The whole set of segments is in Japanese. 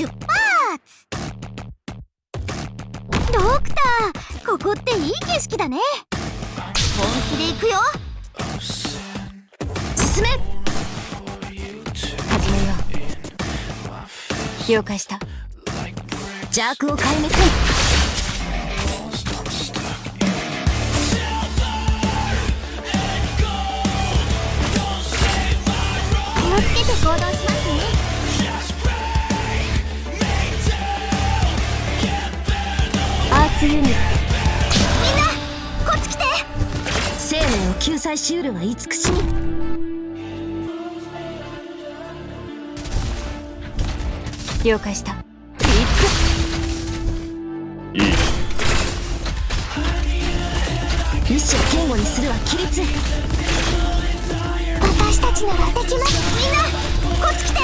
出発。ドクターここっていい景色だね。本気で行くよ。進め。始めよう。了解した。邪悪を壊滅。気をつけて行動します救済しうるは慈しみ了解した。いい。意志を堅固にするは規律。私たちならできます。みんなこっち来て。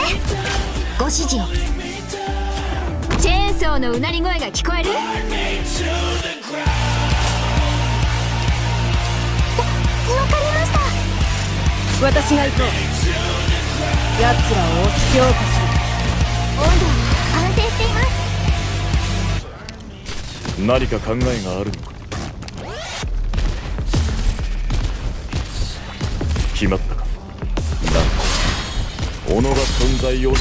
ご指示を。チェーンソーのうなり声が聞こえる私が行こう。奴らを押す。強化し温度安定しています。何か考えがあるのか。決まったか。なんだ己が存在を見。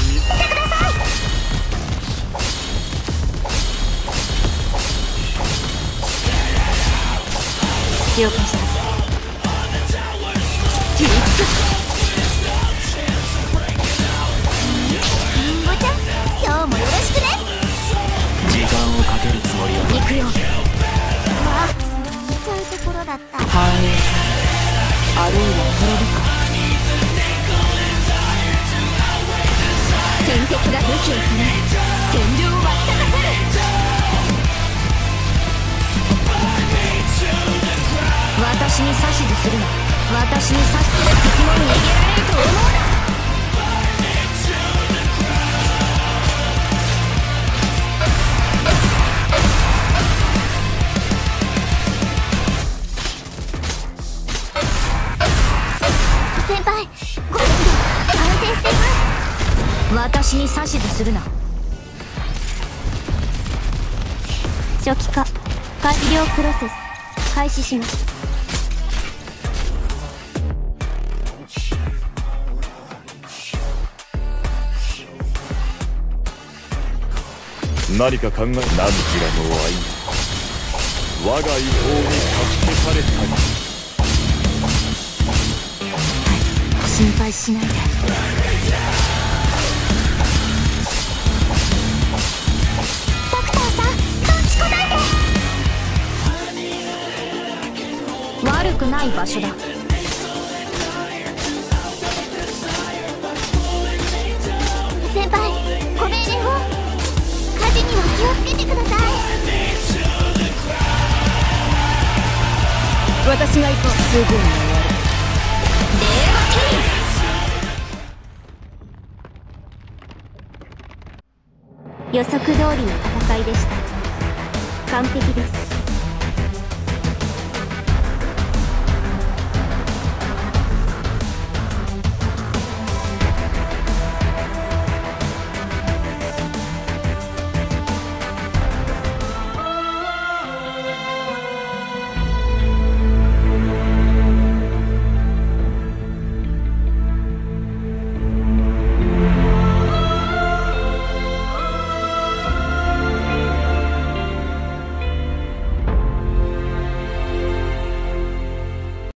了解したりんごちゃん今日もよろしくだった繁栄かあるいは滅びか天敵が武器を振り戦場を沸き立た私に指図するな私に指図する敵も逃げられると思うな先輩ご指示安定しています私に指図するな。初期化完了プロセス開始します。何か考え何時らの愛我が意向にかき消された。り心配しないで。ドクターさんどっち答えて悪くない場所だ。気をつけてください。私が行こう。すぐに終わる予測通りの戦いでした。完璧です。